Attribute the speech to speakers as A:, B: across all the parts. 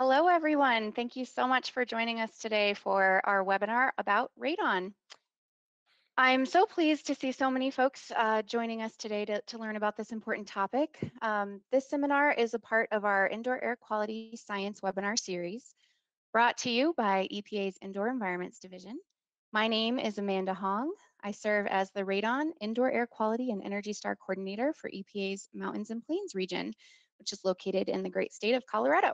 A: Hello, everyone. Thank you so much for joining us today for our webinar about radon. I'm so pleased to see so many folks uh, joining us today to, to, learn about this important topic. Um, this seminar is a part of our Indoor Air Quality Science webinar series brought to you by EPA's Indoor Environments Division. My name is Amanda Hong. I serve as the Radon Indoor Air Quality and Energy Star Coordinator for EPA's Mountains and Plains region, which is located in the great state of Colorado.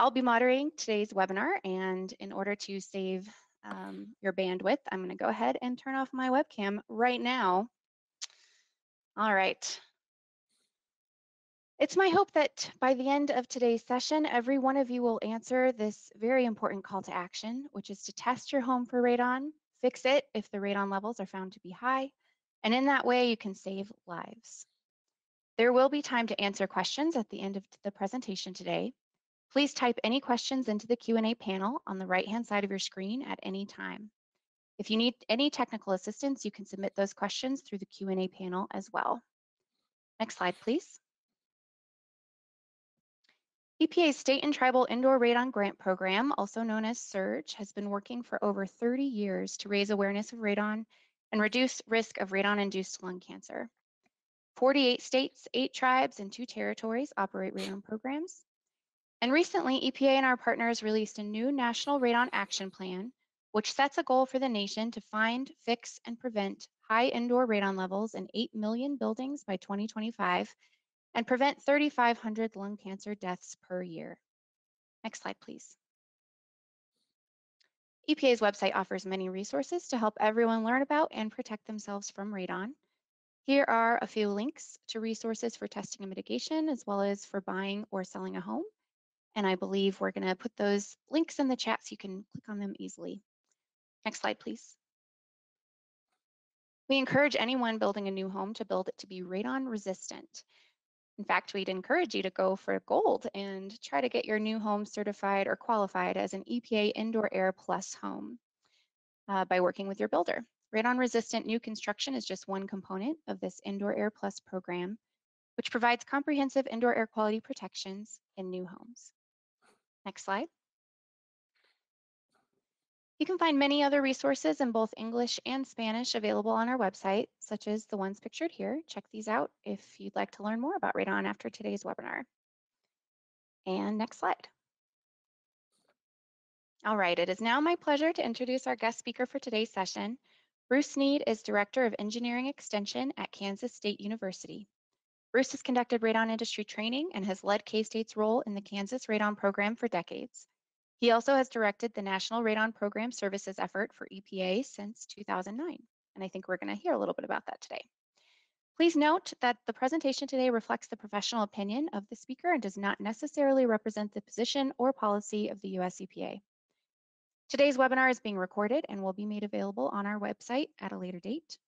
A: I'll be moderating today's webinar, and in order to save um, your bandwidth, I'm going to go ahead and turn off my webcam right now. All right. It's my hope that by the end of today's session, every one of you will answer this very important call to action, which is to test your home for radon, fix it if the radon levels are found to be high, and in that way you can save lives. There will be time to answer questions at the end of the presentation today, Please type any questions into the Q&A panel on the right-hand side of your screen at any time. If you need any technical assistance, you can submit those questions through the Q&A panel as well. Next slide, please. EPA's State and Tribal Indoor Radon Grant Program, also known as SIRG, has been working for over 30 years to raise awareness of radon and reduce risk of radon-induced lung cancer. 48 states, 8 tribes, and 2 territories operate radon programs. And recently, EPA and our partners released a new National Radon Action Plan, which sets a goal for the nation to find, fix, and prevent high indoor radon levels in 8 million buildings by 2025 and prevent 3,500 lung cancer deaths per year. Next slide, please. EPA's website offers many resources to help everyone learn about and protect themselves from radon. Here are a few links to resources for testing and mitigation, as well as for buying or selling a home. And I believe we're going to put those links in the chat so you can click on them easily. Next slide, please. We encourage anyone building a new home to build it to be radon resistant. In fact, we'd encourage you to go for gold and try to get your new home certified or qualified as an EPA Indoor Air Plus home uh, by working with your builder. Radon resistant new construction is just one component of this Indoor Air Plus program, which provides comprehensive indoor air quality protections in new homes. Next slide. You can find many other resources in both English and Spanish available on our website, such as the ones pictured here. Check these out if you'd like to learn more about radon after today's webinar. And next slide. All right, it is now my pleasure to introduce our guest speaker for today's session. Bruce Snead is Director of Engineering Extension at Kansas State University. Bruce has conducted radon industry training and has led K-State's role in the Kansas Radon Program for decades. He also has directed the National Radon Program Services effort for EPA since 2009, and I think we're going to hear a little bit about that today. Please note that the presentation today reflects the professional opinion of the speaker and does not necessarily represent the position or policy of the US EPA. Today's webinar is being recorded and will be made available on our website at a later date.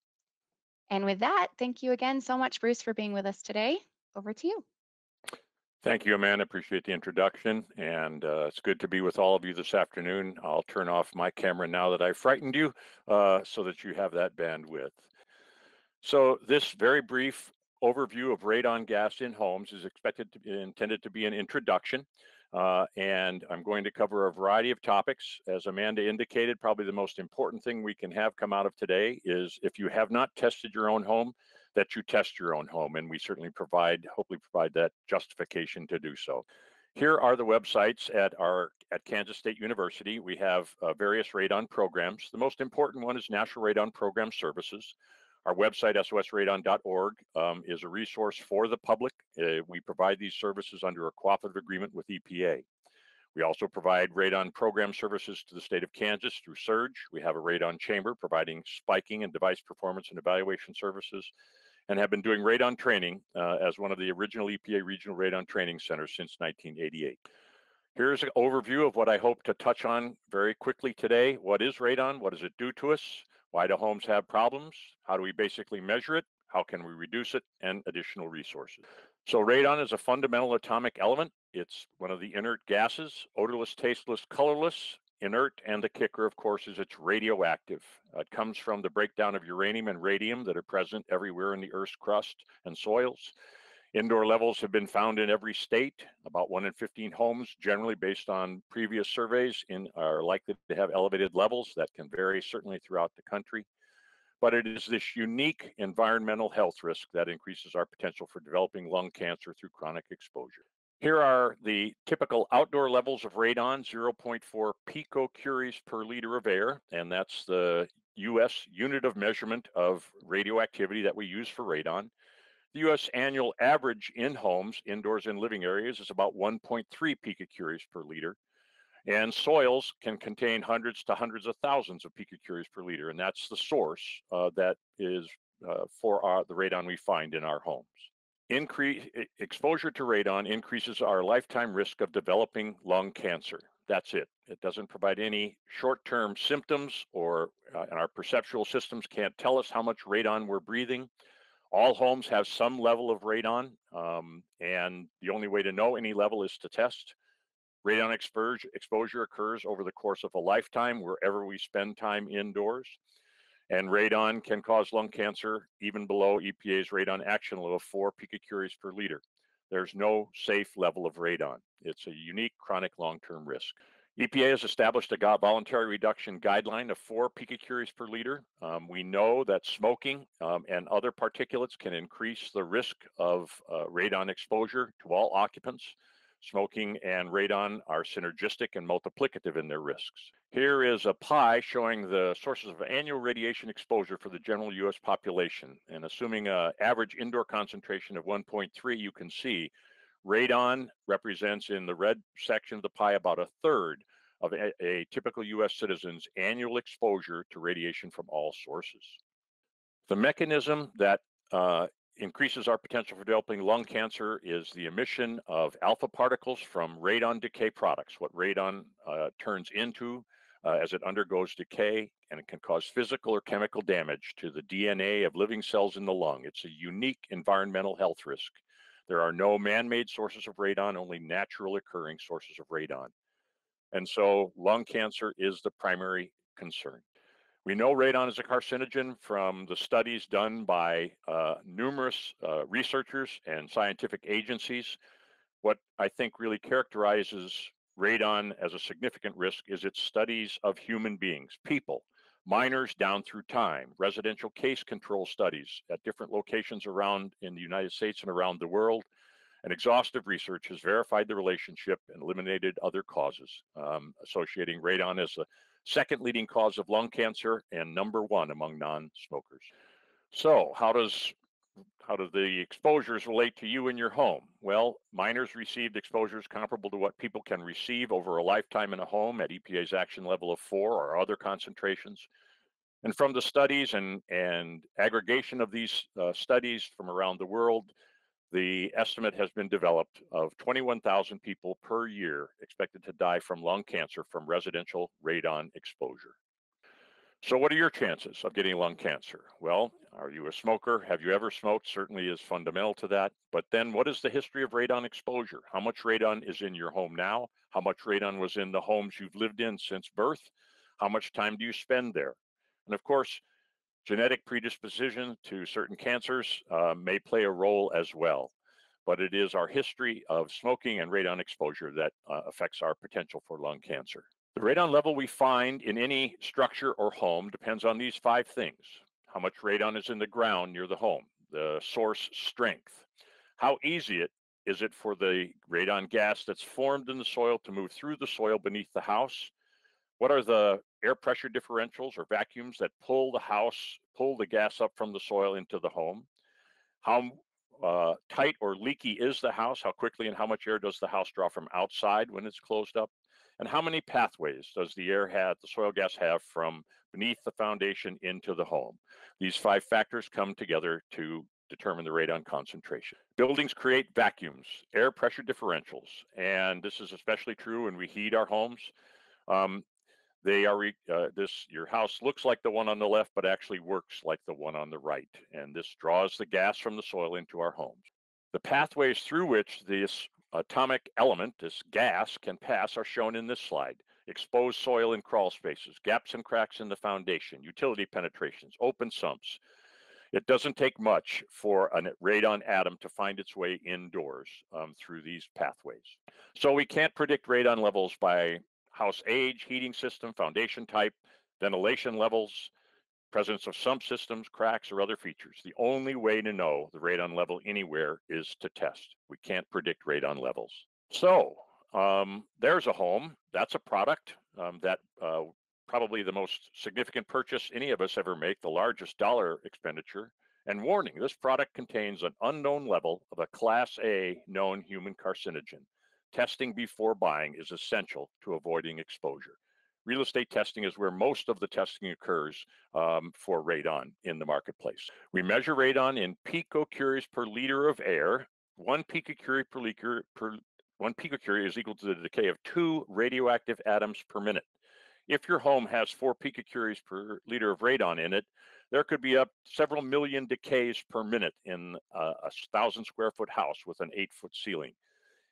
A: And with that, thank you again so much, Bruce, for being with us today. Over to you.
B: Thank you, Amanda. Appreciate the introduction. And uh, it's good to be with all of you this afternoon. I'll turn off my camera now that I frightened you uh, so that you have that bandwidth. So this very brief overview of radon gas in homes is expected to be intended to be an introduction. Uh, and I'm going to cover a variety of topics. As Amanda indicated, probably the most important thing we can have come out of today is if you have not tested your own home, that you test your own home. And we certainly provide, hopefully provide that justification to do so. Here are the websites at our at Kansas State University. We have uh, various radon programs. The most important one is National Radon Program Services. Our website, sosradon.org, um, is a resource for the public. Uh, we provide these services under a cooperative agreement with EPA. We also provide radon program services to the state of Kansas through SIRG. We have a radon chamber providing spiking and device performance and evaluation services and have been doing radon training uh, as one of the original EPA regional radon training centers since 1988. Here's an overview of what I hope to touch on very quickly today. What is radon? What does it do to us? Why do homes have problems? How do we basically measure it? How can we reduce it? And additional resources. So radon is a fundamental atomic element. It's one of the inert gases, odorless, tasteless, colorless, inert, and the kicker, of course, is it's radioactive. It comes from the breakdown of uranium and radium that are present everywhere in the Earth's crust and soils. Indoor levels have been found in every state. About one in 15 homes, generally based on previous surveys, in, are likely to have elevated levels that can vary certainly throughout the country. But it is this unique environmental health risk that increases our potential for developing lung cancer through chronic exposure. Here are the typical outdoor levels of radon, 0.4 picocuries per liter of air, and that's the US unit of measurement of radioactivity that we use for radon. The US annual average in homes, indoors and living areas, is about 1.3 picocuries per liter. And soils can contain hundreds to hundreds of thousands of picocuries per liter. And that's the source uh, that is uh, for our, the radon we find in our homes. Exposure to radon increases our lifetime risk of developing lung cancer. That's it. It doesn't provide any short-term symptoms or uh, and our perceptual systems can't tell us how much radon we're breathing. All homes have some level of radon, um, and the only way to know any level is to test. Radon exposure, exposure occurs over the course of a lifetime wherever we spend time indoors. And radon can cause lung cancer even below EPA's radon action level of 4 picocuries per liter. There's no safe level of radon. It's a unique chronic long-term risk. EPA has established a voluntary reduction guideline of four picocuries per liter. Um, we know that smoking um, and other particulates can increase the risk of uh, radon exposure to all occupants. Smoking and radon are synergistic and multiplicative in their risks. Here is a pie showing the sources of annual radiation exposure for the general US population. And assuming an average indoor concentration of 1.3, you can see Radon represents in the red section of the pie about a third of a, a, typical US citizen's annual exposure to radiation from all sources. The mechanism that uh, increases our potential for developing lung cancer is the emission of alpha particles from radon decay products, what radon uh, turns into uh, as it undergoes decay, and it can cause physical or chemical damage to the DNA of living cells in the lung. It's a unique environmental health risk. There are no man-made sources of radon, only natural occurring sources of radon. And so lung cancer is the primary concern. We know radon is a carcinogen from the studies done by uh, numerous uh, researchers and scientific agencies. What I think really characterizes radon as a significant risk is its studies of human beings, people, miners down through time, residential case control studies at different locations around in the United States and around the world. And exhaustive research has verified the relationship and eliminated other causes, um, associating radon as the second leading cause of lung cancer and number one among non-smokers. So how does how do the exposures relate to you in your home? Well, miners received exposures comparable to what people can receive over a lifetime in a home at EPA's action level of four or other concentrations. And from the studies and, and aggregation of these uh, studies from around the world, the estimate has been developed of 21,000 people per year expected to die from lung cancer from residential radon exposure. So what are your chances of getting lung cancer? Well, are you a smoker? Have you ever smoked? Certainly is fundamental to that. But then what is the history of radon exposure? How much radon is in your home now? How much radon was in the homes you've lived in since birth? How much time do you spend there? And of course, genetic predisposition to certain cancers uh, may play a role as well. But it is our history of smoking and radon exposure that uh, affects our potential for lung cancer. The radon level we find in any structure or home depends on these five things. How much radon is in the ground near the home, the source strength, how easy it is it for the radon gas that's formed in the soil to move through the soil beneath the house? What are the air pressure differentials or vacuums that pull the house, pull the gas up from the soil into the home? How uh, tight or leaky is the house? How quickly and how much air does the house draw from outside when it's closed up? And how many pathways does the air have, the soil gas have from beneath the foundation into the home? These five factors come together to determine the radon concentration. Buildings create vacuums, air pressure differentials, and this is especially true when we heat our homes. Um, they are uh, this your house looks like the one on the left but actually works like the one on the right and this draws the gas from the soil into our homes the pathways through which this atomic element, this gas, can pass are shown in this slide. Exposed soil and crawl spaces, gaps and cracks in the foundation, utility penetrations, open sumps. It doesn't take much for a radon atom to find its way indoors um, through these pathways. So we can't predict radon levels by house age, heating system, foundation type, ventilation levels, presence of sump systems, cracks, or other features. The only way to know the radon level anywhere is to test. We can't predict radon levels. So um, there's a home. That's a product um, that uh, probably the most significant purchase any of us ever make, the largest dollar expenditure. And warning, this product contains an unknown level of a class A known human carcinogen. Testing before buying is essential to avoiding exposure real estate testing is where most of the testing occurs um, for radon in the marketplace. We measure radon in picocuries per liter of air. One picocurie per liter per one picocurie is equal to the decay of two radioactive atoms per minute. If your home has four picocuries per liter of radon in it, there could be up several million decays per minute in a, a thousand square foot house with an eight foot ceiling.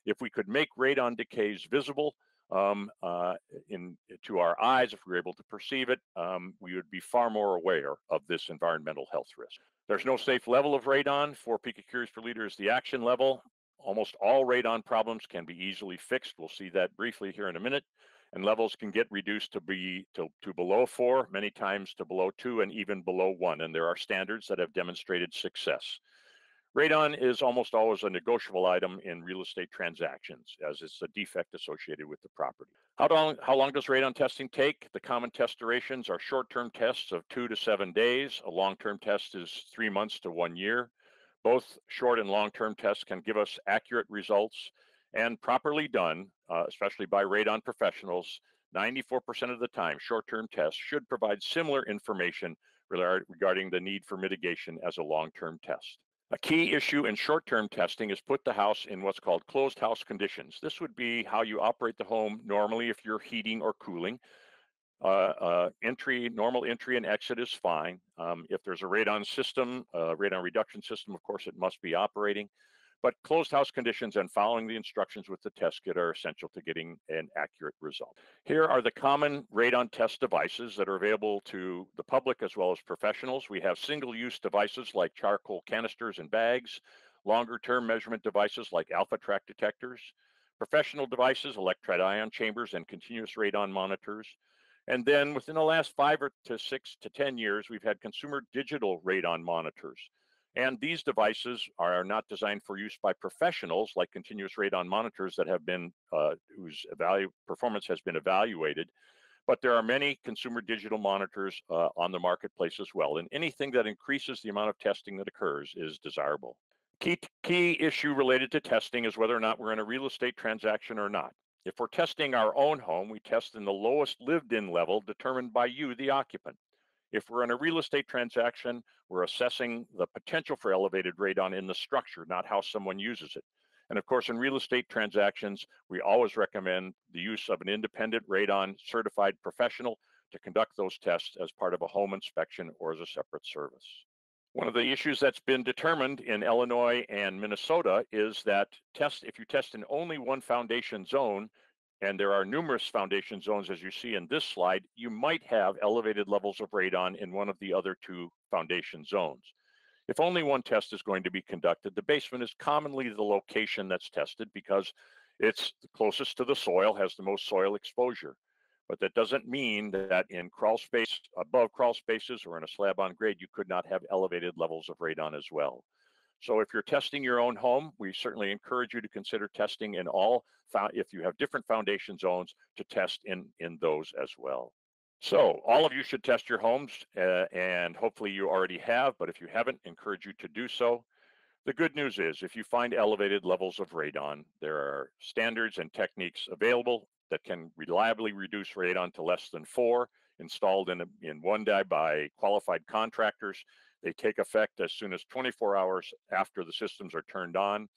B: If we could make radon decays visible, um, uh, in to our eyes, if we were able to perceive it, um, we would be far more aware of this environmental health risk. There's no safe level of radon. Four picocuries per liter is the action level. Almost all radon problems can be easily fixed. We'll see that briefly here in a minute. And levels can get reduced to be to, to below four, many times to below two, and even below one. And there are standards that have demonstrated success. Radon is almost always a negotiable item in real estate transactions as it's a defect associated with the property. How long, how long does radon testing take? The common test durations are short-term tests of two to seven days. A long-term test is three months to one year. Both short and long-term tests can give us accurate results and properly done, uh, especially by radon professionals, 94% of the time, short-term tests should provide similar information regarding the need for mitigation as a long-term test. A key issue in short-term testing is put the house in what's called closed house conditions. This would be how you operate the home normally if you're heating or cooling. Uh, uh, entry, normal entry and exit is fine. Um, if there's a radon system, uh, radon reduction system, of course, it must be operating. But closed house conditions and following the instructions with the test kit are essential to getting an accurate result. Here are the common radon test devices that are available to the public as well as professionals. We have single-use devices like charcoal canisters and bags, longer-term measurement devices like alpha track detectors, professional devices, electret ion chambers, and continuous radon monitors. And then within the last five or to six to 10 years, we've had consumer digital radon monitors. And these devices are not designed for use by professionals like continuous radon monitors that have been, uh, whose evalu performance has been evaluated. But there are many consumer digital monitors uh, on the marketplace as well. And anything that increases the amount of testing that occurs is desirable. Key, key issue related to testing is whether or not we're in a real estate transaction or not. If we're testing our own home, we test in the lowest lived in level determined by you, the occupant. If we're in a real estate transaction, we're assessing the potential for elevated radon in the structure, not how someone uses it. And of course, in real estate transactions, we always recommend the use of an independent radon certified professional to conduct those tests as part of a home inspection or as a separate service. One of the issues that's been determined in Illinois and Minnesota is that test if you test in only one foundation zone, and there are numerous foundation zones as you see in this slide, you might have elevated levels of radon in one of the other two foundation zones. If only one test is going to be conducted, the basement is commonly the location that's tested because it's closest to the soil, has the most soil exposure. But that doesn't mean that in crawl space, above crawl spaces or in a slab on grade, you could not have elevated levels of radon as well. So if you're testing your own home, we certainly encourage you to consider testing in all, if you have different foundation zones, to test in, in those as well. So all of you should test your homes uh, and hopefully you already have, but if you haven't, encourage you to do so. The good news is if you find elevated levels of radon, there are standards and techniques available that can reliably reduce radon to less than four installed in, a, in one day by qualified contractors they take effect as soon as 24 hours after the systems are turned on.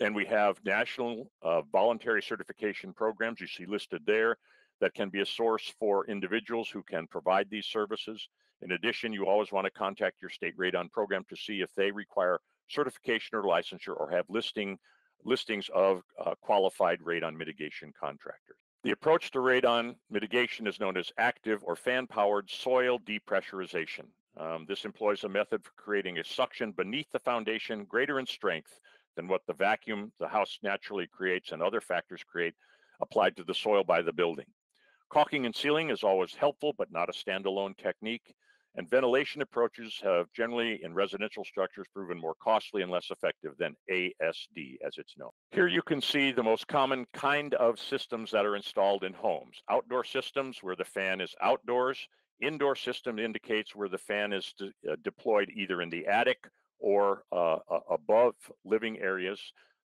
B: And we have national uh, voluntary certification programs you see listed there that can be a source for individuals who can provide these services. In addition, you always want to contact your state radon program to see if they require certification or licensure or have listing listings of uh, qualified radon mitigation contractors. The approach to radon mitigation is known as active or fan-powered soil depressurization. Um, this employs a method for creating a suction beneath the foundation greater in strength than what the vacuum the house naturally creates and other factors create applied to the soil by the building. Caulking and sealing is always helpful, but not a standalone technique. And ventilation approaches have generally in residential structures proven more costly and less effective than ASD as it's known. Here you can see the most common kind of systems that are installed in homes. Outdoor systems where the fan is outdoors. Indoor system indicates where the fan is de uh, deployed either in the attic or uh, above living areas.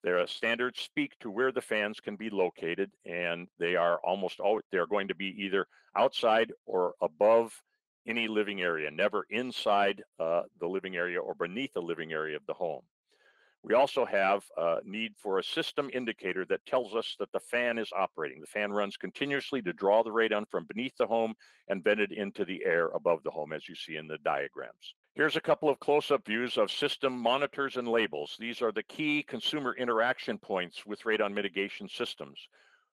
B: Their standards speak to where the fans can be located, and they are almost always they're going to be either outside or above any living area, never inside uh, the living area or beneath the living area of the home. We also have a need for a system indicator that tells us that the fan is operating. The fan runs continuously to draw the radon from beneath the home and vent it into the air above the home, as you see in the diagrams. Here's a couple of close-up views of system monitors and labels. These are the key consumer interaction points with radon mitigation systems.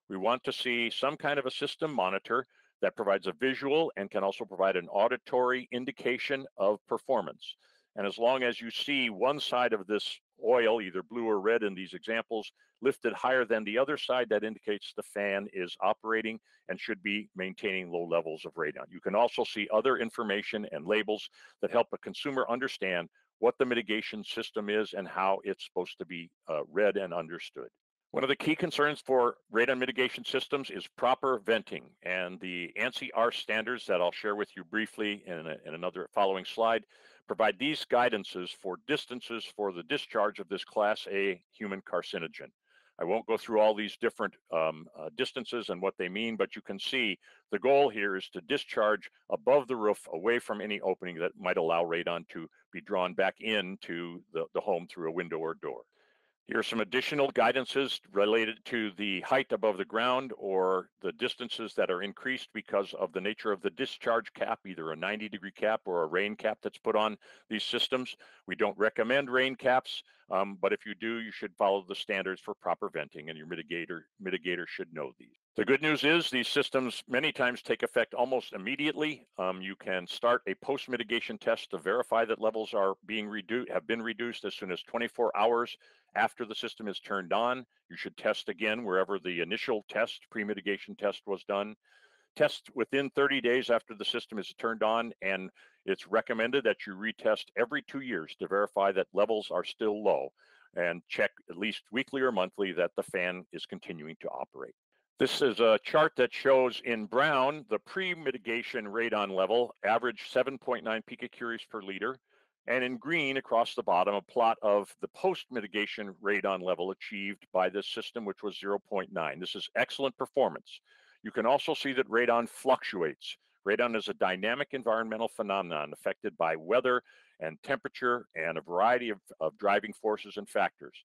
B: We want to see some kind of a system monitor that provides a visual and can also provide an auditory indication of performance. And as long as you see one side of this oil, either blue or red in these examples, lifted higher than the other side, that indicates the fan is operating and should be maintaining low levels of radon. You can also see other information and labels that help a consumer understand what the mitigation system is and how it's supposed to be uh, read and understood. One of the key concerns for radon mitigation systems is proper venting and the ANSI R standards that I'll share with you briefly in, a, in another following slide provide these guidances for distances for the discharge of this class A human carcinogen. I won't go through all these different um, uh, distances and what they mean, but you can see the goal here is to discharge above the roof away from any opening that might allow radon to be drawn back into the, the home through a window or door. Here are some additional guidances related to the height above the ground or the distances that are increased because of the nature of the discharge cap, either a 90 degree cap or a rain cap that's put on these systems. We don't recommend rain caps, um, but if you do, you should follow the standards for proper venting and your mitigator, mitigator should know these. The good news is these systems many times take effect almost immediately. Um, you can start a post mitigation test to verify that levels are being reduced, have been reduced as soon as 24 hours after the system is turned on. You should test again wherever the initial test, pre mitigation test was done. Test within 30 days after the system is turned on, and it's recommended that you retest every two years to verify that levels are still low and check at least weekly or monthly that the fan is continuing to operate. This is a chart that shows in brown the pre-mitigation radon level, average 7.9 picocuries per liter, and in green across the bottom, a plot of the post-mitigation radon level achieved by this system, which was 0.9. This is excellent performance. You can also see that radon fluctuates. Radon is a dynamic environmental phenomenon affected by weather and temperature and a variety of, of driving forces and factors.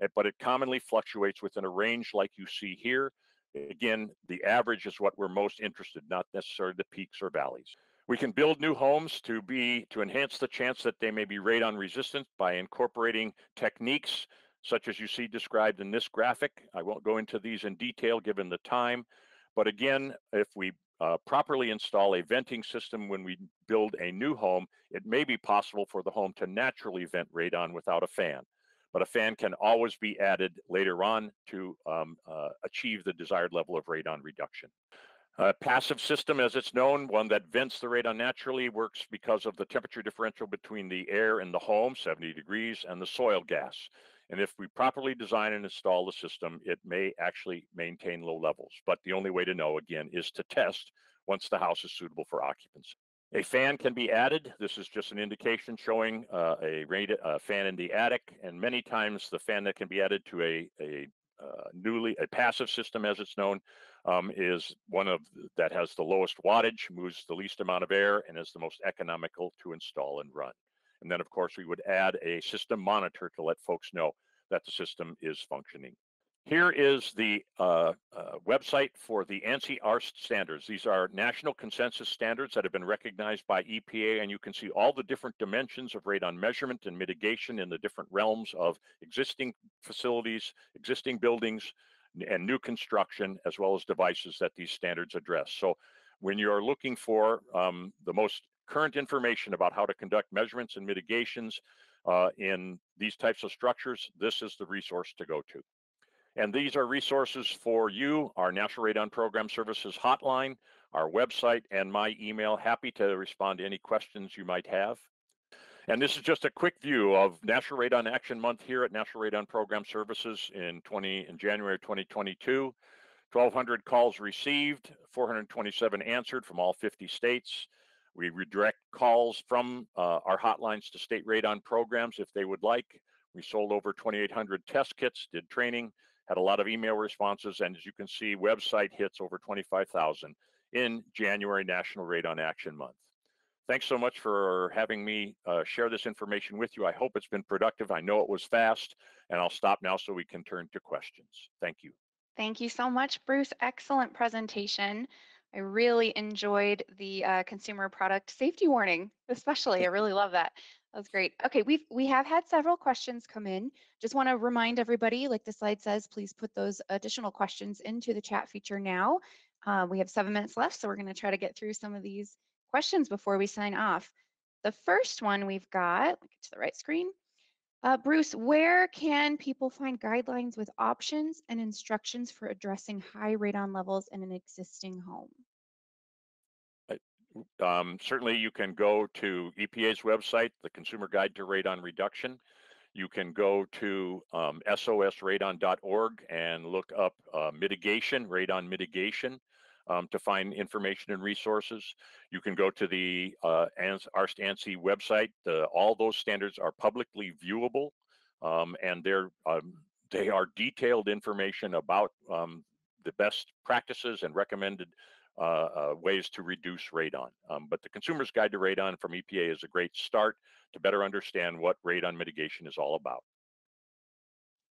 B: Eh, but it commonly fluctuates within a range like you see here, Again, the average is what we're most interested, not necessarily the peaks or valleys. We can build new homes to be to enhance the chance that they may be radon resistant by incorporating techniques such as you see described in this graphic. I won't go into these in detail given the time, but again, if we uh, properly install a venting system when we build a new home, it may be possible for the home to naturally vent radon without a fan but a fan can always be added later on to um, uh, achieve the desired level of radon reduction. A passive system, as it's known, one that vents the radon naturally, works because of the temperature differential between the air in the home, 70 degrees, and the soil gas. And if we properly design and install the system, it may actually maintain low levels. But the only way to know, again, is to test once the house is suitable for occupancy. A fan can be added. This is just an indication showing uh, a, rated, uh, fan in the attic, and many times the fan that can be added to a, a uh, newly a passive system, as it's known, um, is one of that has the lowest wattage, moves the least amount of air, and is the most economical to install and run. And then, of course, we would add a system monitor to let folks know that the system is functioning. Here is the uh, uh, website for the ANSI R standards. These are national consensus standards that have been recognized by EPA, and you can see all the different dimensions of radon measurement and mitigation in the different realms of existing facilities, existing buildings, and new construction, as well as devices that these standards address. So when you're looking for um, the most current information about how to conduct measurements and mitigations uh, in these types of structures, this is the resource to go to. And these are resources for you, our National Radon Program Services hotline, our website, and my email. Happy to respond to any questions you might have. And this is just a quick view of National Radon Action Month here at National Radon Program Services in 20 in January 2022. 1,200 calls received, 427 answered from all 50 states. We redirect calls from uh, our hotlines to state radon programs if they would like. We sold over 2,800 test kits, did training, had a lot of email responses, and as you can see, website hits over 25,000 in January National Radon Action Month. Thanks so much for having me uh, share this information with you. I hope it's been productive. I know it was fast, and I'll stop now so we can turn to questions. Thank you.
A: Thank you so much, Bruce. Excellent presentation. I really enjoyed the uh, consumer product safety warning, especially. I really love that. That was great. Okay, we've we have had several questions come in. Just want to remind everybody, like the slide says, please put those additional questions into the chat feature now. Uh, we have seven minutes left, so we're going to try to get through some of these questions before we sign off. The first one we've got, get to the right screen. Uh, Bruce, where can people find guidelines with options and instructions for addressing high radon levels in an existing home?
B: Um, certainly, you can go to EPA's website, the Consumer Guide to Radon Reduction. You can go to um, sosradon.org and look up uh, mitigation, radon mitigation, um, to find information and resources. You can go to the uh, AARST ANSI website. The, all those standards are publicly viewable, um, and they're um, they are detailed information about um, the best practices and recommended uh, uh, ways to reduce radon. Um, but the Consumer's Guide to Radon from EPA is a great start to better understand what radon mitigation is all about.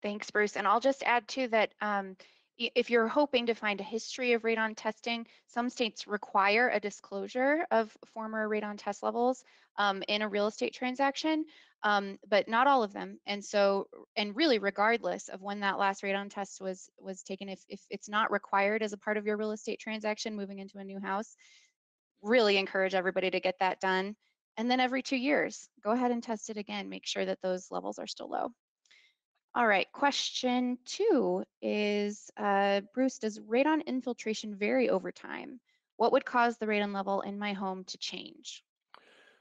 A: Thanks, Bruce. And I'll just add too that um, if you're hoping to find a history of radon testing, some states require a disclosure of former radon test levels um, in a real estate transaction, um, but not all of them. And so, and really regardless of when that last radon test was was taken, if, if it's not required as a part of your real estate transaction moving into a new house, really encourage everybody to get that done. And then every two years, go ahead and test it again. Make sure that those levels are still low. All right, question two is, uh, Bruce, does radon infiltration vary over time? What would cause the radon level in my home to change?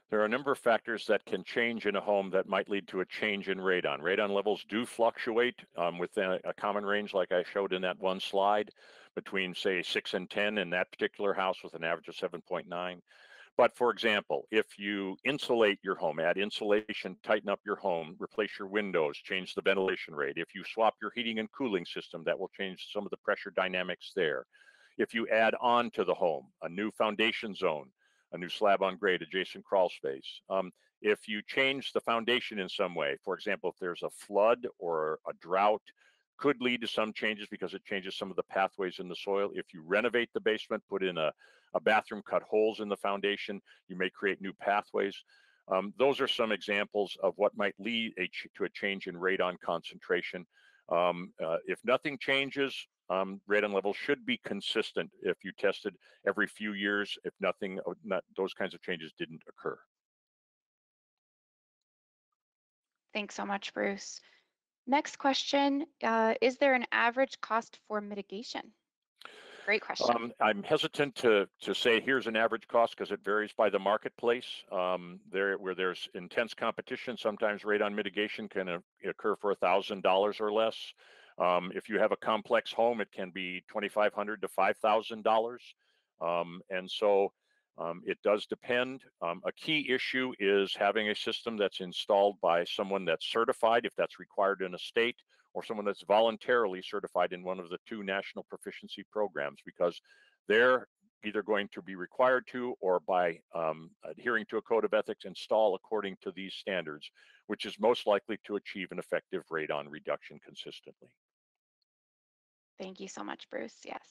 B: There are a number of factors that can change in a home that might lead to a change in radon. Radon levels do fluctuate um, within a, common range, like I showed in that one slide, between say six and 10 in that particular house with an average of 7.9. But for example, if you insulate your home, add insulation, tighten up your home, replace your windows, change the ventilation rate. If you swap your heating and cooling system, that will change some of the pressure dynamics there. If you add on to the home a new foundation zone, a new slab on grade, adjacent crawl space. Um, if you change the foundation in some way, for example, if there's a flood or a drought, could lead to some changes because it changes some of the pathways in the soil. If you renovate the basement, put in a, a bathroom, cut holes in the foundation, you may create new pathways. Um, those are some examples of what might lead a to a change in radon concentration. Um, uh, if nothing changes, um, radon levels should be consistent if you tested every few years, if nothing, uh, not, those kinds of changes didn't occur.
A: Thanks so much, Bruce. Next question, uh, is there an average cost for mitigation? Great question. Um,
B: I'm hesitant to to say here's an average cost because it varies by the marketplace. Um, there, where there's intense competition, sometimes radon mitigation can uh, occur for a thousand dollars or less. Um, if you have a complex home, it can be twenty five hundred to five thousand dollars, um, and so um, it does depend. Um, a key issue is having a system that's installed by someone that's certified, if that's required in a state, or someone that's voluntarily certified in one of the two national proficiency programs, because they're either going to be required to or by um, adhering to a code of ethics install according to these standards, which is most likely to achieve an effective radon reduction consistently.
A: Thank you so much, Bruce. Yes.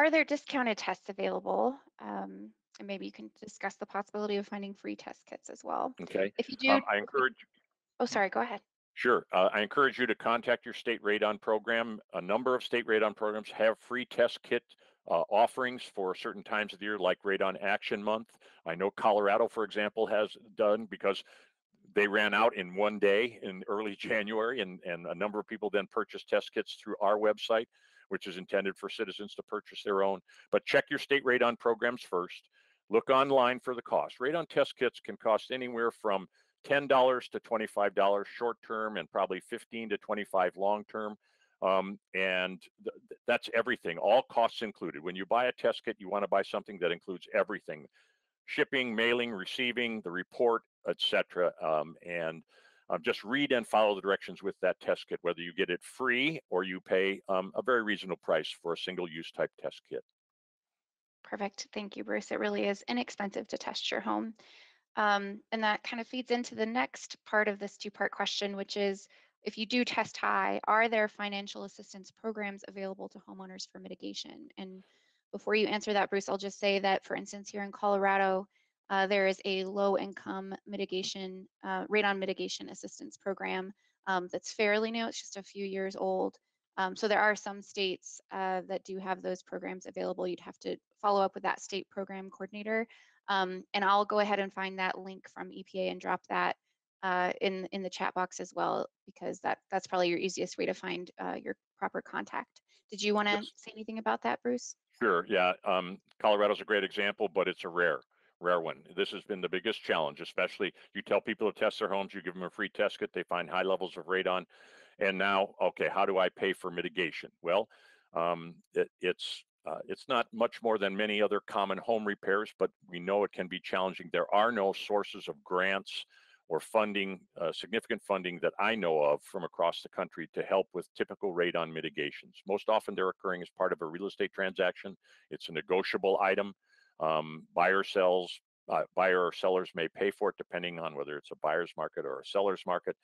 A: Are there discounted tests available? Um, and maybe you can discuss the possibility of finding free test kits as well.
B: Okay.
A: If you do,
B: um, I encourage.
A: Oh, sorry. Go ahead.
B: Sure. Uh, I encourage you to contact your state radon program. A number of state radon programs have free test kit uh, offerings for certain times of the year, like Radon Action Month. I know Colorado, for example, has done because they ran out in one day in early January, and, and a number of people then purchased test kits through our website, which is intended for citizens to purchase their own. But check your state radon programs first. Look online for the cost. Radon test kits can cost anywhere from $10 to $25 short term and probably 15 to 25 long term. Um, and th- th- that's everything, all costs included. When you buy a test kit, you want to buy something that includes everything shipping, mailing, receiving, the report, etc. Um, and uh, just read and follow the directions with that test kit, whether you get it free or you pay um, a very reasonable price for a single use type test kit.
A: Perfect. Thank you, Bruce. It really is inexpensive to test your home. Um, and that kind of feeds into the next part of this two-part question, which is if you do test high, are there financial assistance programs available to homeowners for mitigation? And before you answer that, Bruce, I'll just say that, for instance, here in Colorado, uh, there is a low income mitigation, uh, radon mitigation assistance program um, that's fairly new. It's just a few years old. Um, so there are some states uh, that do have those programs available. You'd have to follow up with that state program coordinator. Um, and I'll go ahead and find that link from EPA and drop that uh, in in the chat box as well, because that that's probably your easiest way to find uh, your proper contact. Did you want to
B: Yes.
A: say anything about that, Bruce?
B: Sure. Yeah. Um, Colorado's a great example, but it's a rare, rare one. This has been the biggest challenge, especially you tell people to test their homes, you give them a free test kit, they find high levels of radon. And now, okay, how do I pay for mitigation? Well, um, it, it's uh, it's not much more than many other common home repairs, but we know it can be challenging. There are no sources of grants or funding, uh, significant funding that I know of from across the country to help with typical radon mitigations. Most often they're occurring as part of a real estate transaction. It's a negotiable item. Um, buyer sells, uh, buyer or sellers may pay for it depending on whether it's a buyer's market or a seller's market.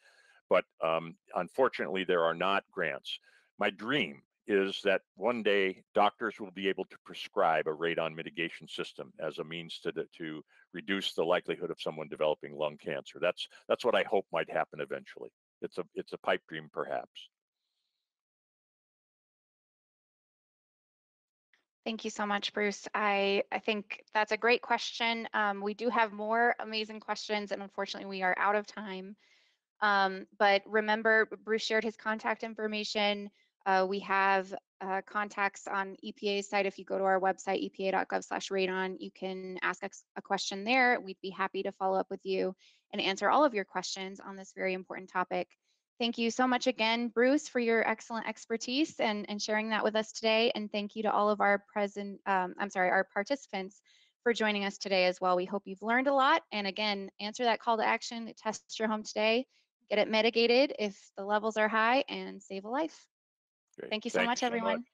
B: But um, unfortunately, there are not grants. My dream is that one day doctors will be able to prescribe a radon mitigation system as a means to, to reduce the likelihood of someone developing lung cancer. That's that's what I hope might happen eventually. It's a it's a pipe dream, perhaps.
A: Thank you so much, Bruce. I, I think that's a great question. Um, we do have more amazing questions, and unfortunately, we are out of time. Um, but remember, Bruce shared his contact information. Uh, we have uh, contacts on EPA's site. If you go to our website, epa.gov slash radon, you can ask us a question there. We'd be happy to follow up with you and answer all of your questions on this very important topic. Thank you so much again, Bruce, for your excellent expertise and, and sharing that with us today. And thank you to all of our present, um, I'm sorry, our participants for joining us today as well. We hope you've learned a lot. And again, answer that call to action, test your home today, get it mitigated if the levels are high and save a life.
B: Great.
A: Thank you so much, everyone.